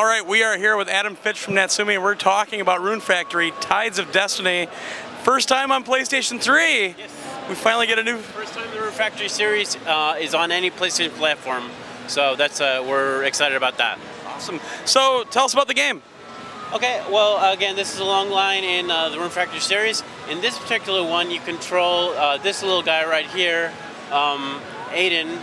All right, we are here with Adam Fitch from Natsume, and we're talking about Rune Factory, Tides of Destiny. First time on PlayStation 3. Yes. We finally get a new. First time the Rune Factory series uh, is on any PlayStation platform, so that's uh, we're excited about that. Awesome. So tell us about the game. Okay, well, again, this is a long line in uh, the Rune Factory series. In this particular one, you control uh, this little guy right here, um, Aden,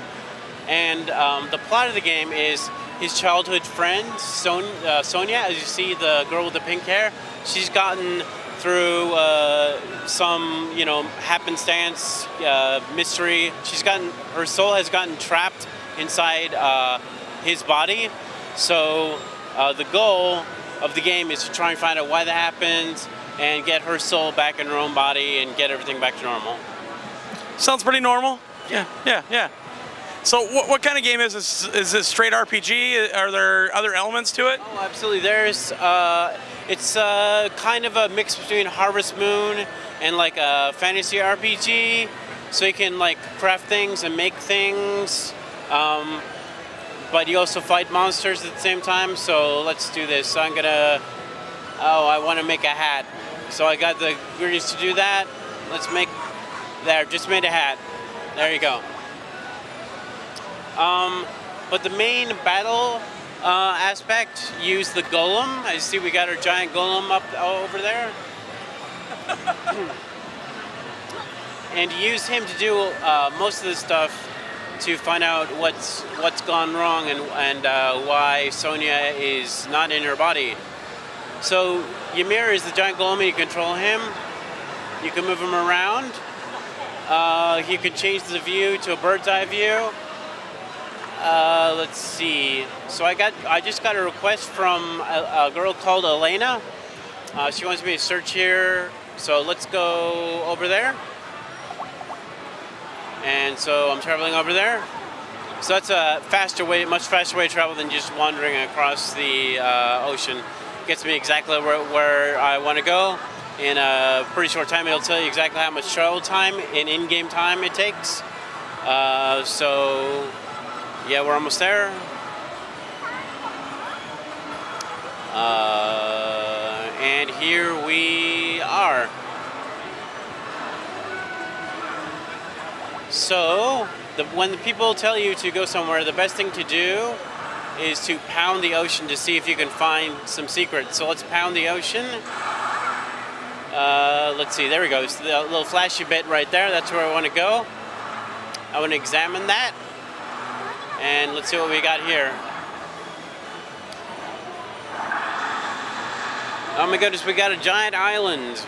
and um, the plot of the game is his childhood friend, Son- uh, Sonja, as you see, the girl with the pink hair. She's gotten through uh, some, you know, happenstance, uh, mystery. She's gotten, her soul has gotten trapped inside uh, his body. So uh, the goal of the game is to try and find out why that happened and get her soul back in her own body and get everything back to normal. Sounds pretty normal. Yeah, yeah, yeah. So what, what kind of game is this? Is this straight RPG? Are there other elements to it? Oh, absolutely. There's, uh, it's uh, kind of a mix between Harvest Moon and like a fantasy RPG. So you can like craft things and make things. Um, but you also fight monsters at the same time. So let's do this. So I'm gonna, oh, I want to make a hat. So I got the ingredients to do that. Let's make, there, just made a hat. There you go. Um, but the main battle uh, aspect use the golem. I see we got our giant golem up over there. and use him to do uh, most of the stuff to find out what's what's gone wrong and, and uh, why Sonja is not in her body. So Ymir is the giant golem you control him. You can move him around. Uh, you can change the view to a bird's eye view. Uh, let's see. So I got, I just got a request from a, a girl called Elena. Uh, she wants me to search here. So let's go over there. And so I'm traveling over there. So that's a faster way, much faster way to travel than just wandering across the uh, ocean. Gets me exactly where, where I want to go. In a pretty short time, it'll tell you exactly how much travel time in in-game time it takes. Uh, so yeah, we're almost there. Uh, and here we are. So, the, when the people tell you to go somewhere, the best thing to do is to pound the ocean to see if you can find some secrets. So let's pound the ocean. Uh, let's see, there we go. So the little flashy bit right there, that's where I want to go. I want to examine that. And let's see what we got here. Oh my goodness, we got a giant island.